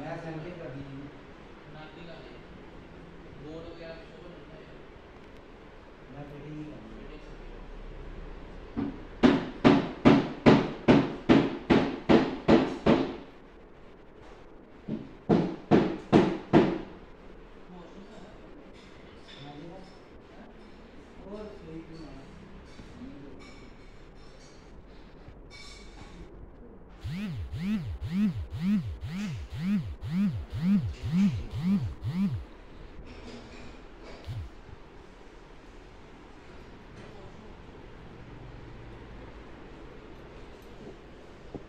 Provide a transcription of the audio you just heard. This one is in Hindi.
मैं सेंटिंग कभी